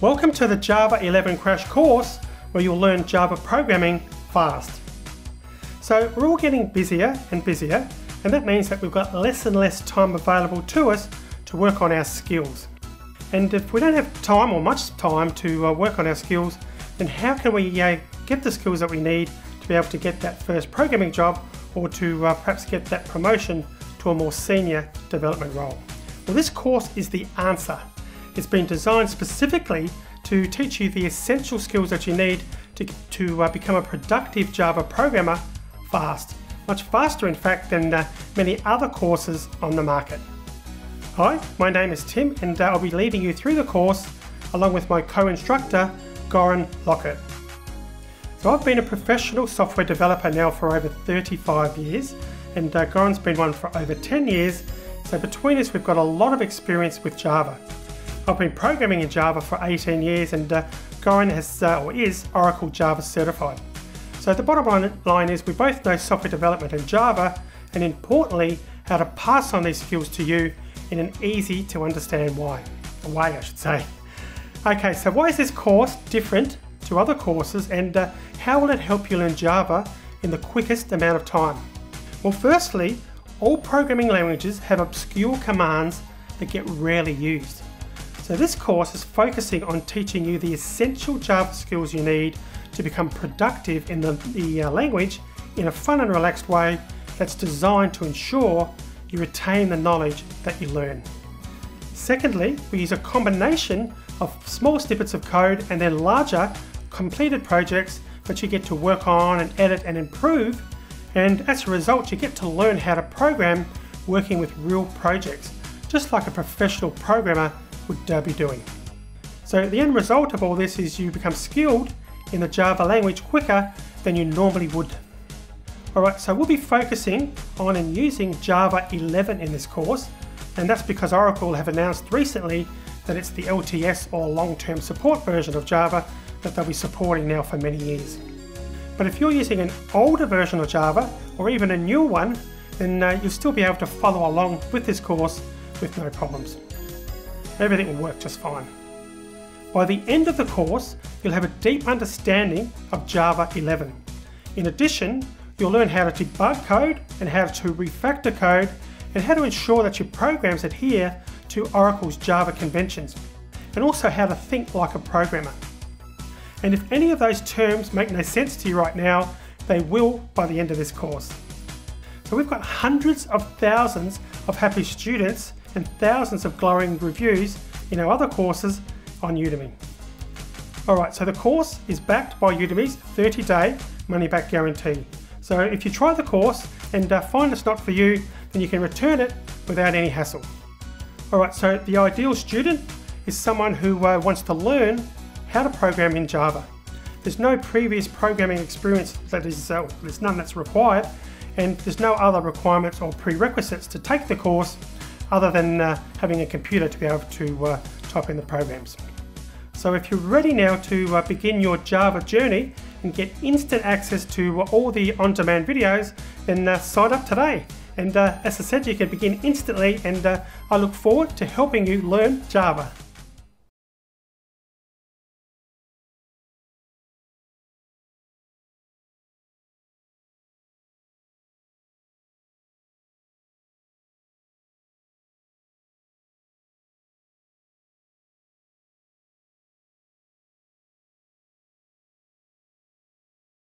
Welcome to the Java 11 crash course where you'll learn Java programming fast. So we're all getting busier and busier and that means that we've got less and less time available to us to work on our skills. And if we don't have time or much time to uh, work on our skills, then how can we uh, get the skills that we need to be able to get that first programming job or to uh, perhaps get that promotion to a more senior development role? Well, this course is the answer. It's been designed specifically to teach you the essential skills that you need to, to uh, become a productive Java programmer fast. Much faster, in fact, than uh, many other courses on the market. Hi, my name is Tim, and uh, I'll be leading you through the course along with my co-instructor, Goran Lochert. So I've been a professional software developer now for over 35 years, and uh, Goran's been one for over 10 years, so between us we've got a lot of experience with Java. I've been programming in Java for 18 years and uh, Goran has, uh, or is, Oracle Java certified. So the bottom line is we both know software development in Java and importantly how to pass on these skills to you in an easy to understand way, way I should say. Okay, so why is this course different to other courses and uh, how will it help you learn Java in the quickest amount of time? Well firstly, all programming languages have obscure commands that get rarely used. So this course is focusing on teaching you the essential Java skills you need to become productive in the, the uh, language in a fun and relaxed way that's designed to ensure you retain the knowledge that you learn. Secondly, we use a combination of small snippets of code and then larger completed projects that you get to work on and edit and improve and as a result you get to learn how to program working with real projects just like a professional programmer would uh, be doing. So the end result of all this is you become skilled in the Java language quicker than you normally would. Alright, so we'll be focusing on and using Java 11 in this course, and that's because Oracle have announced recently that it's the LTS or long-term support version of Java that they'll be supporting now for many years. But if you're using an older version of Java, or even a new one, then uh, you'll still be able to follow along with this course with no problems everything will work just fine. By the end of the course, you'll have a deep understanding of Java 11. In addition, you'll learn how to debug code and how to refactor code and how to ensure that your programs adhere to Oracle's Java conventions and also how to think like a programmer. And if any of those terms make no sense to you right now, they will by the end of this course. So we've got hundreds of thousands of happy students and thousands of glowing reviews in our other courses on Udemy. Alright, so the course is backed by Udemy's 30 day money back guarantee. So if you try the course and uh, find it's not for you, then you can return it without any hassle. Alright, so the ideal student is someone who uh, wants to learn how to program in Java. There's no previous programming experience that is, uh, there's none that's required, and there's no other requirements or prerequisites to take the course other than uh, having a computer to be able to uh, type in the programs. So if you're ready now to uh, begin your Java journey and get instant access to all the on-demand videos, then uh, sign up today. And uh, as I said, you can begin instantly and uh, I look forward to helping you learn Java.